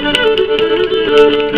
Thank you.